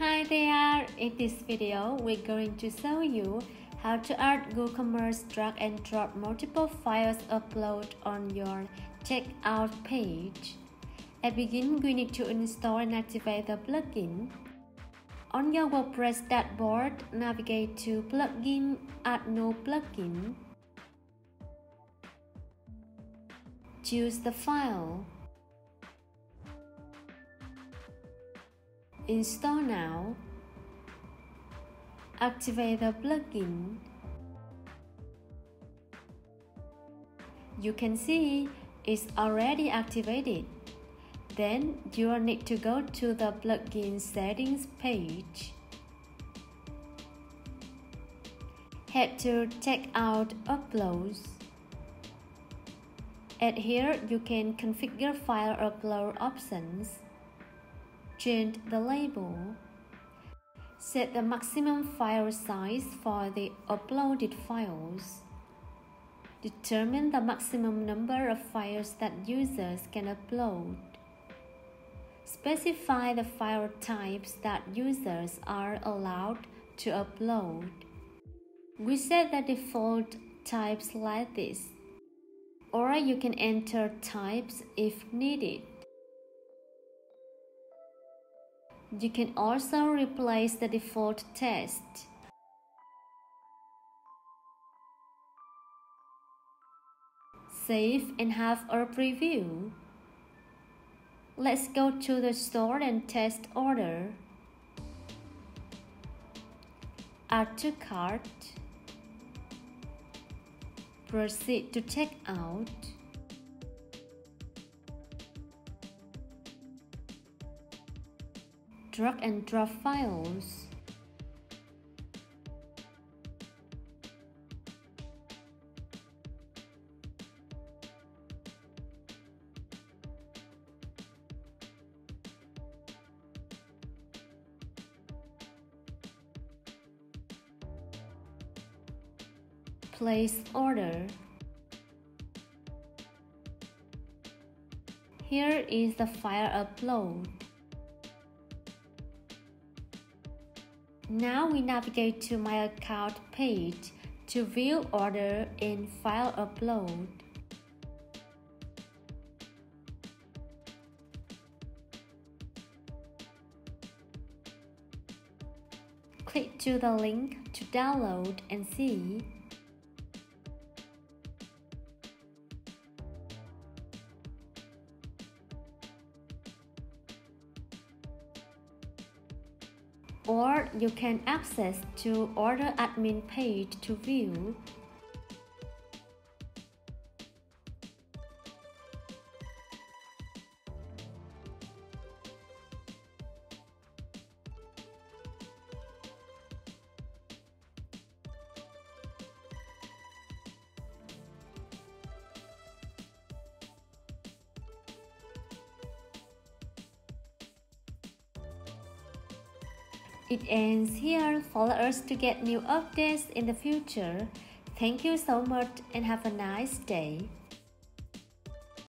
Hi there! In this video, we're going to show you how to add WooCommerce drag and drop multiple files upload on your checkout page. At begin, we need to install and activate the plugin. On your WordPress dashboard, navigate to Plugin, Add New Plugin. Choose the file. Install now. Activate the plugin. You can see it's already activated. Then you will need to go to the plugin settings page. Head to check out Uploads. At here, you can configure file upload options change the label. Set the maximum file size for the uploaded files. Determine the maximum number of files that users can upload. Specify the file types that users are allowed to upload. We set the default types like this, or you can enter types if needed. You can also replace the default text. Save and have a preview. Let's go to the store and test order. Add to cart. Proceed to checkout. Drag and drop files. Place order. Here is the file upload. Now we navigate to my account page to view order in file upload. Click to the link to download and see or you can access to order admin page to view It ends here. Follow us to get new updates in the future. Thank you so much and have a nice day.